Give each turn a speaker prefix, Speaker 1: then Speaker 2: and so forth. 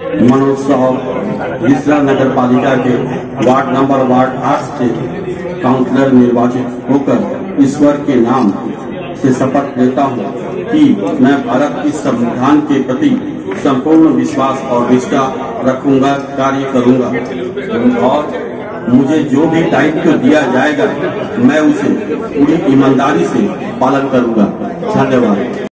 Speaker 1: मनोज साहब नगर पालिका के वार्ड नंबर वार्ड आठ के काउंसलर निर्वाचित होकर ईश्वर के नाम से शपथ लेता हूँ कि मैं भारत की संविधान के प्रति संपूर्ण विश्वास और निष्ठा रखूँगा, कार्य करूँगा। और मुझे जो भी दायित्व दिया जाएगा, मैं उसे पूरी ईमानदारी से पालन करूँगा। धन्यवाद।